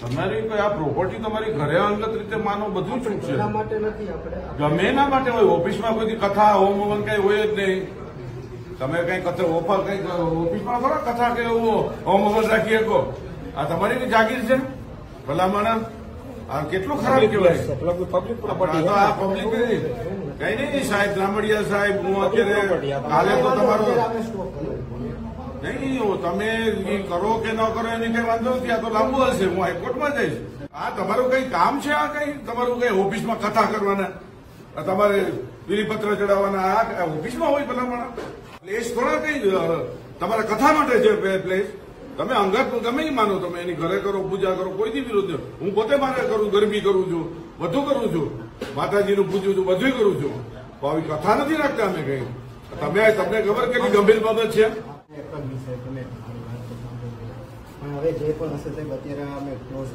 તમારી કોઈ આ પ્રોપર્ટી તમારી ઘરે અંગત રીતે માનો બધું શું છે? એના માટે નથી આપણે ગમે એના માટે હોય ઓફિસમાં કોઈ કથા હોમ હવન કઈ હોય જ નહીં. તમે કઈ કથા ઓફર કઈ ઓફિસમાં થોડા કથા કે એવું હોમ હવન રાખી શકો આ તમારી જાગીર છે ભલામણ? આ કેટલું ખરાબ કહેવાય? આ પબ્લિક કઈ નહીં સાહેબ રામડિયા સાહેબ હું અત્યારે કાલે તો તમારો નહીં તમે એ કરો કે ન કરો એની કઈ વાંધો નથી, આ તો લાંબુ હશે, હું હાઈકોર્ટમાં જઈશ. આ તમારું કઈ કામ છે, આ કઈ? તમારું કઈ ઓફિસમાં કથા કરવાના તમારે વિલીપત્ર ચડાવવાના, આ ઓફિસમાં હોય ભલામણ? પ્લેસ થોડા કઈ તમારા કથા માટે છે પ્લે- પ્લેસ. તમે અંગત તમે માનો, તમે એની ઘરે કરો, પૂજા કરો કોઈથી વિરુદ્ધ હું પોતે મારે કરું, ગરબી કરું છું, બધું કરું છું. માતાજીનું પૂજું છું બધું કરું છું. આવી કથા નથી રાખતા અમે કઈ. તમે તમને ખબર કેટલી ગંભીર બાબત છે? તો હવે જે પણ હશે સાહેબ અત્યારે અમે ક્લોઝ.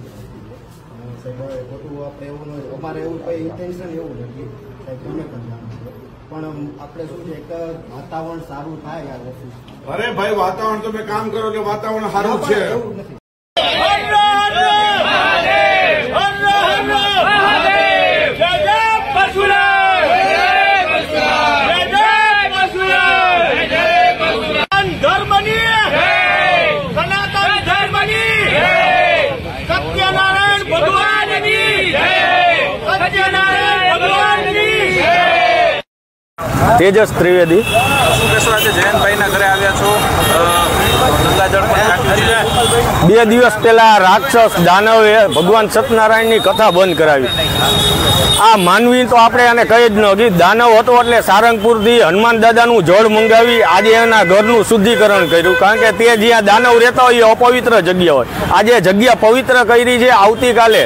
સાહેબ ખોટું આપણે એવું અમારે એવું કોઈ ઇન્ટેન્શન એવું નથી. સાહેબ તમે પણ પણ આપણે શું છે એક વાતાવરણ સારું થાય આ વસ્તુ. અરે ભાઈ વાતાવરણ તમે કામ કરો કે વાતાવરણ સારું છે. એવું નથી. તેજસ ત્રિવેદી. જયંતભાઈના ઘરે આવ્યા છો? બે દિવસ પહેલા રાક્ષસ દાનવે ભગવાન સત્યનારાયણની કથા બંધ કરાવી. આ માનવી તો આપણે એને કહી જ ન હતી દાનવ હતો એટલે સારંગપુરથી હનુમાન દાદાનું જળ મંગાવી આજે એના ઘરનું શુદ્ધિકરણ કર્યું. કારણ કે તે જ્યાં દાનવ રહેતા હોય એ અપવિત્ર જગ્યા હોય. આજે જગ્યા પવિત્ર કરી છે. આવતીકાલે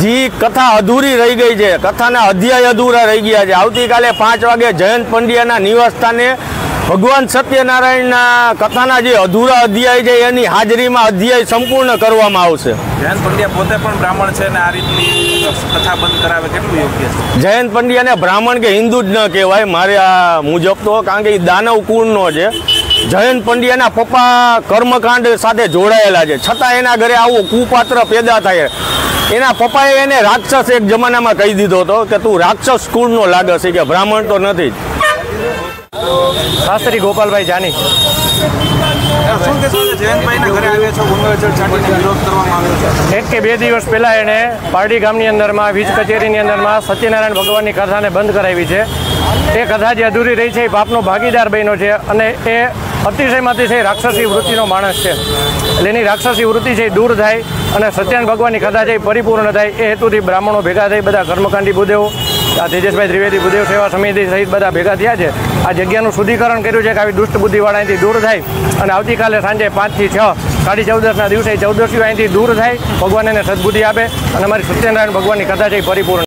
જી કથા અધૂરી રહી ગઈ છે. કથાના અધ્યાય અધૂરા રહી ગયા છે. આવતીકાલે પાંચ વાગે જયંત પંડ્યાના નિવાસ સ્થાને ભગવાન સત્યનારાયણના કથાના જે અધૂરા અધ્યાય છે એની હાજરીમાં અધ્યાય સંપૂર્ણ કરવામાં આવશે. જયંત પંડ્યા પોતે પણ બ્રાહ્મણ છે અને આ રીતની કથા બંધ કરાવે કેટલું યોગ્ય છે? જયંત પંડ્યાને બ્રાહ્મણ કે હિન્દુ જ ન કહેવાય મારે આ મુજબ તો કારણ કે એ દાનવ કુળનો છે. જયંત પંડ્યાના પપ્પા કર્મકાંડ સાથે જોડાયેલા છે. છતાં એના ઘરે આવું કુપાત્ર પેદા થાય. એના પપ્પાએ એને રાક્ષસ એક જમાનામાં કહી દીધો હતો કે તું રાક્ષસ કુળનો લાગે છે કે બ્રાહ્મણ તો નથી જ. શાસ્ત્રી ગોપાલભાઈ જાની. છો છે? એક કે બે દિવસ પહેલાં એણે પારડી ગામની અંદરમાં વીજ કચેરીની અંદરમાં સત્યનારાયણ ભગવાનની કથાને બંધ કરાવી છે. એ કથા જે અધૂરી રહી છે એ પાપનો ભાગીદાર બન્યો છે અને એ અતિશયમાં અતિશય રાક્ષસી વૃત્તિનો માણસ છે. એટલે એની રાક્ષસી વૃત્તિ છે એ દૂર થાય અને સત્યનારાયણ ભગવાનની કથા છે એ પરિપૂર્ણ થાય. એ હેતુથી બ્રાહ્મણો ભેગા થઈ બધા કર્મકાંડી ભૂદેવો તેજસભાઈ ત્રિવેદી ભૂદેવ સેવા સમિતિ સહિત બધા ભેગા થયા છે. આ જગ્યાનું શુદ્ધિકરણ કર્યું છે કે આવી દુષ્ટ અહીંથી દૂર થાય અને આવતીકાલે સાંજે પાંચથી છ, સાડી ચૌદસના દિવસે ચૌદશીઓ અહીંથી દૂર થાય. ભગવાન એને સદબુદ્ધિ આપે અને અમારી સત્યનારાયણ ભગવાનની કથા છે પરિપૂર્ણ